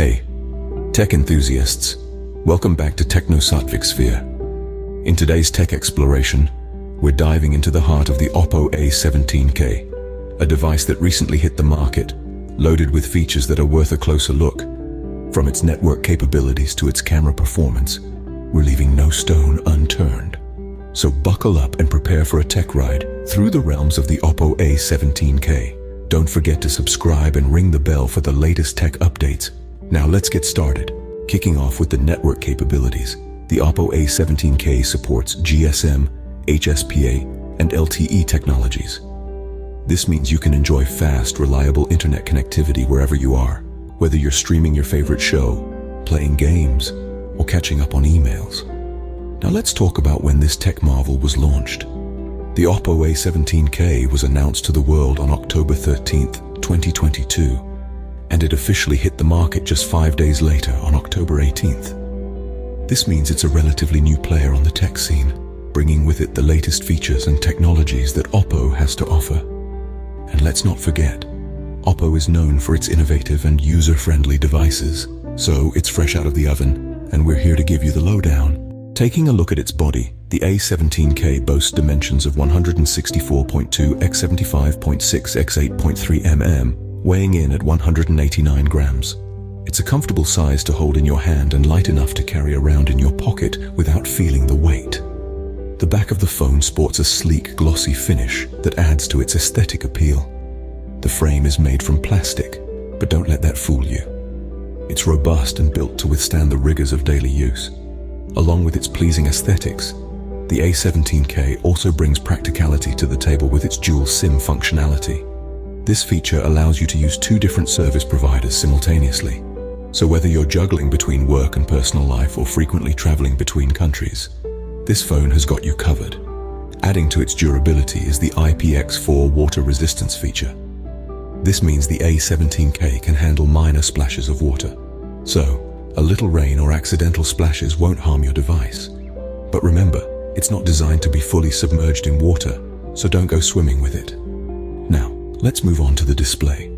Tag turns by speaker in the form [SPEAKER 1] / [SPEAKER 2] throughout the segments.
[SPEAKER 1] Hey, tech enthusiasts, welcome back to TechnoSaatvik Sphere. In today's tech exploration, we're diving into the heart of the Oppo A17K, a device that recently hit the market, loaded with features that are worth a closer look. From its network capabilities to its camera performance, we're leaving no stone unturned. So buckle up and prepare for a tech ride through the realms of the Oppo A17K. Don't forget to subscribe and ring the bell for the latest tech updates now let's get started. Kicking off with the network capabilities, the Oppo A17K supports GSM, HSPA, and LTE technologies. This means you can enjoy fast, reliable internet connectivity wherever you are, whether you're streaming your favorite show, playing games, or catching up on emails. Now let's talk about when this tech marvel was launched. The Oppo A17K was announced to the world on October 13, 2022, and it officially hit the market just five days later on October 18th. This means it's a relatively new player on the tech scene, bringing with it the latest features and technologies that Oppo has to offer. And let's not forget, Oppo is known for its innovative and user-friendly devices, so it's fresh out of the oven, and we're here to give you the lowdown. Taking a look at its body, the A17K boasts dimensions of 164.2 x 75.6 x 8.3 mm, weighing in at 189 grams. It's a comfortable size to hold in your hand and light enough to carry around in your pocket without feeling the weight. The back of the phone sports a sleek, glossy finish that adds to its aesthetic appeal. The frame is made from plastic, but don't let that fool you. It's robust and built to withstand the rigors of daily use. Along with its pleasing aesthetics, the A17K also brings practicality to the table with its dual SIM functionality. This feature allows you to use two different service providers simultaneously. So whether you're juggling between work and personal life or frequently traveling between countries, this phone has got you covered. Adding to its durability is the IPX4 water resistance feature. This means the A17K can handle minor splashes of water. So, a little rain or accidental splashes won't harm your device. But remember, it's not designed to be fully submerged in water, so don't go swimming with it. Now, Let's move on to the display.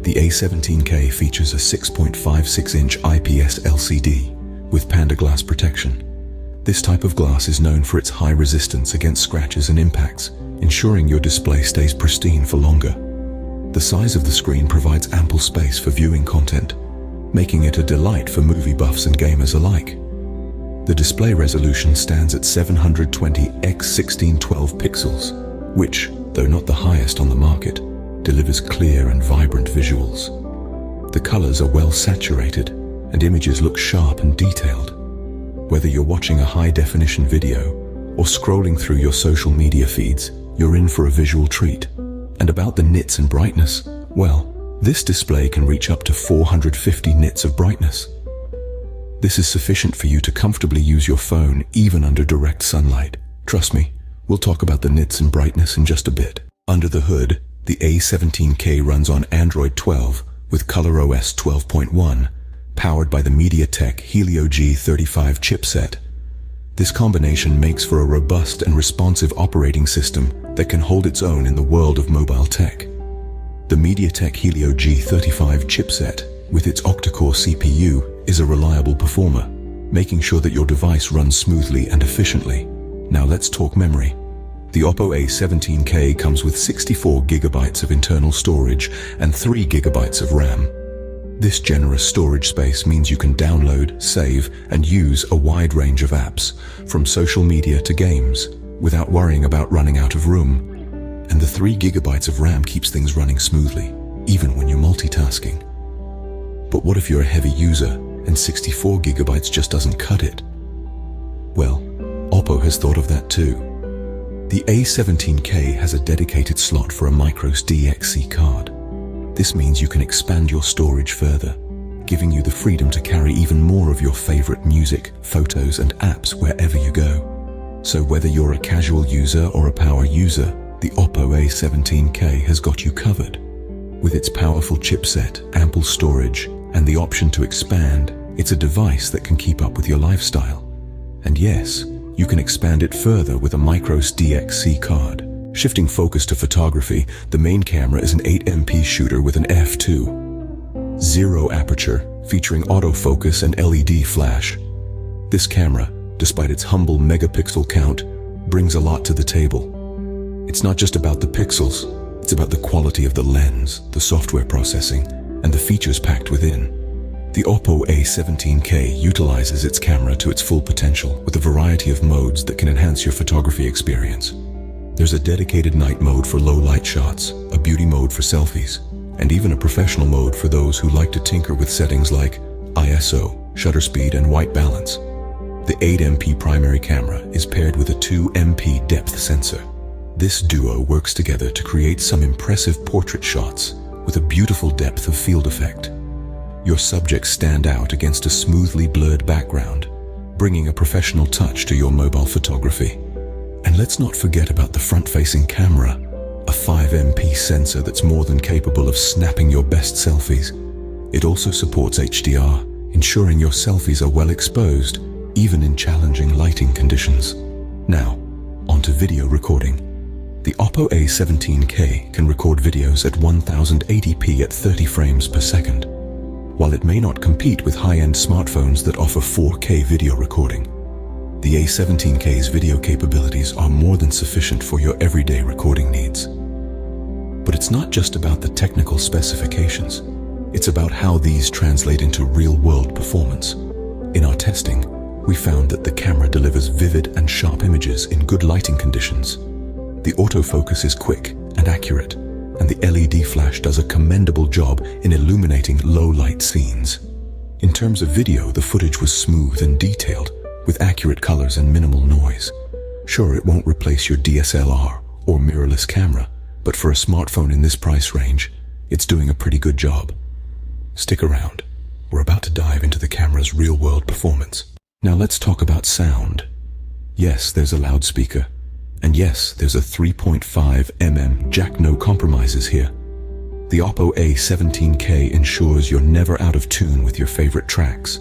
[SPEAKER 1] The A17K features a 6.56-inch IPS LCD with Panda Glass protection. This type of glass is known for its high resistance against scratches and impacts, ensuring your display stays pristine for longer. The size of the screen provides ample space for viewing content, making it a delight for movie buffs and gamers alike. The display resolution stands at 720 x 1612 pixels, which, though not the highest on the market, delivers clear and vibrant visuals. The colors are well saturated and images look sharp and detailed. Whether you're watching a high-definition video or scrolling through your social media feeds, you're in for a visual treat. And about the nits and brightness, well, this display can reach up to 450 nits of brightness. This is sufficient for you to comfortably use your phone even under direct sunlight. Trust me, we'll talk about the nits and brightness in just a bit. Under the hood, the A17K runs on Android 12 with ColorOS 12.1, powered by the MediaTek Helio G35 chipset. This combination makes for a robust and responsive operating system that can hold its own in the world of mobile tech. The MediaTek Helio G35 chipset, with its octa-core CPU, is a reliable performer, making sure that your device runs smoothly and efficiently. Now let's talk memory. The Oppo A17K comes with 64 gigabytes of internal storage and 3 gigabytes of RAM. This generous storage space means you can download, save, and use a wide range of apps, from social media to games, without worrying about running out of room. And the 3 gigabytes of RAM keeps things running smoothly, even when you're multitasking. But what if you're a heavy user and 64 gigabytes just doesn't cut it? Well, Oppo has thought of that too. The A17K has a dedicated slot for a microSD XC card. This means you can expand your storage further, giving you the freedom to carry even more of your favorite music, photos and apps wherever you go. So whether you're a casual user or a power user, the Oppo A17K has got you covered. With its powerful chipset, ample storage, and the option to expand, it's a device that can keep up with your lifestyle. And yes, you can expand it further with a microSD XC card. Shifting focus to photography, the main camera is an 8MP shooter with an f2. Zero aperture, featuring autofocus and LED flash. This camera, despite its humble megapixel count, brings a lot to the table. It's not just about the pixels, it's about the quality of the lens, the software processing, and the features packed within. The Oppo A17K utilizes its camera to its full potential with a variety of modes that can enhance your photography experience. There's a dedicated night mode for low light shots, a beauty mode for selfies, and even a professional mode for those who like to tinker with settings like ISO, shutter speed, and white balance. The 8MP primary camera is paired with a 2MP depth sensor. This duo works together to create some impressive portrait shots with a beautiful depth of field effect. Your subjects stand out against a smoothly blurred background, bringing a professional touch to your mobile photography. And let's not forget about the front-facing camera, a 5MP sensor that's more than capable of snapping your best selfies. It also supports HDR, ensuring your selfies are well exposed, even in challenging lighting conditions. Now, onto video recording. The Oppo A17K can record videos at 1080p at 30 frames per second. While it may not compete with high-end smartphones that offer 4K video recording, the A17K's video capabilities are more than sufficient for your everyday recording needs. But it's not just about the technical specifications. It's about how these translate into real-world performance. In our testing, we found that the camera delivers vivid and sharp images in good lighting conditions. The autofocus is quick and accurate, and the LED flash does a commendable job in illuminating low-light scenes. In terms of video, the footage was smooth and detailed, with accurate colors and minimal noise. Sure, it won't replace your DSLR or mirrorless camera, but for a smartphone in this price range, it's doing a pretty good job. Stick around. We're about to dive into the camera's real-world performance. Now let's talk about sound. Yes, there's a loudspeaker. And yes, there's a 3.5mm jack no compromises here. The Oppo A17K ensures you're never out of tune with your favorite tracks.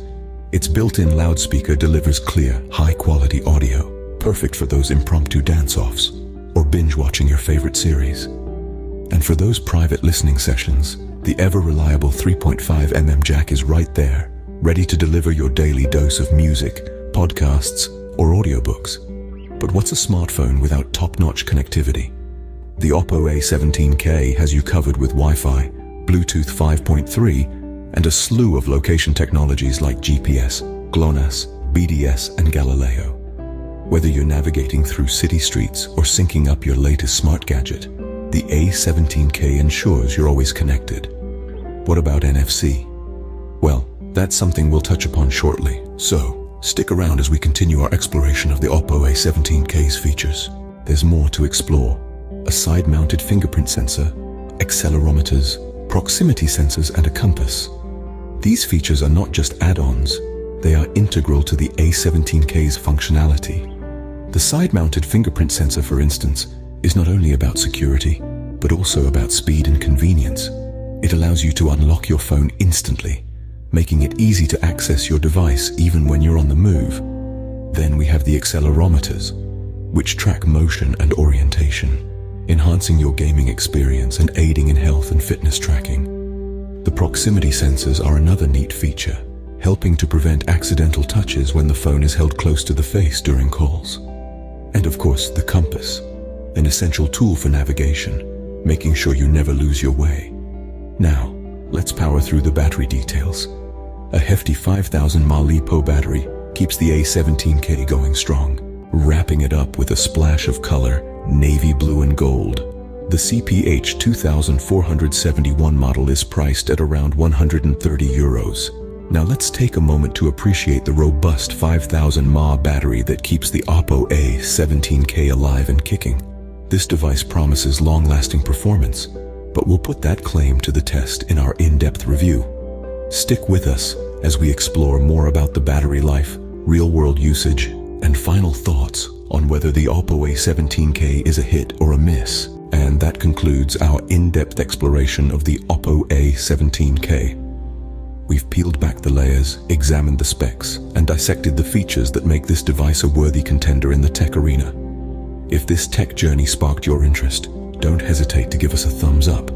[SPEAKER 1] Its built-in loudspeaker delivers clear, high-quality audio, perfect for those impromptu dance-offs or binge-watching your favorite series. And for those private listening sessions, the ever-reliable 3.5mm jack is right there, ready to deliver your daily dose of music, podcasts, or audiobooks. But what's a smartphone without top-notch connectivity? The Oppo A17K has you covered with Wi-Fi, Bluetooth 5.3, and a slew of location technologies like GPS, GLONASS, BDS, and Galileo. Whether you're navigating through city streets or syncing up your latest smart gadget, the A17K ensures you're always connected. What about NFC? Well, that's something we'll touch upon shortly, so stick around as we continue our exploration of the Oppo A17K's features. There's more to explore. A side-mounted fingerprint sensor, accelerometers, proximity sensors and a compass. These features are not just add-ons, they are integral to the A17K's functionality. The side-mounted fingerprint sensor, for instance, is not only about security, but also about speed and convenience. It allows you to unlock your phone instantly, making it easy to access your device even when you're on the move. Then we have the accelerometers, which track motion and orientation, enhancing your gaming experience and aiding in health and fitness tracking. The proximity sensors are another neat feature, helping to prevent accidental touches when the phone is held close to the face during calls. And of course, the compass, an essential tool for navigation, making sure you never lose your way. Let's power through the battery details. A hefty 5000 mAh LiPo battery keeps the A17K going strong, wrapping it up with a splash of color, navy blue and gold, the CPH 2471 model is priced at around 130 euros. Now let's take a moment to appreciate the robust 5000 mAh battery that keeps the Oppo A17K alive and kicking. This device promises long-lasting performance, but we'll put that claim to the test in our in-depth review. Stick with us as we explore more about the battery life, real-world usage, and final thoughts on whether the Oppo A17K is a hit or a miss. And that concludes our in-depth exploration of the Oppo A17K. We've peeled back the layers, examined the specs, and dissected the features that make this device a worthy contender in the tech arena. If this tech journey sparked your interest, don't hesitate to give us a thumbs up.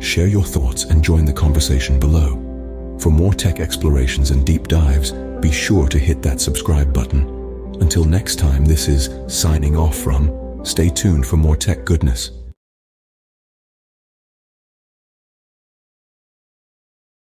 [SPEAKER 1] Share your thoughts and join the conversation below. For more tech explorations and deep dives, be sure to hit that subscribe button. Until next time, this is signing off from. Stay tuned for more tech goodness.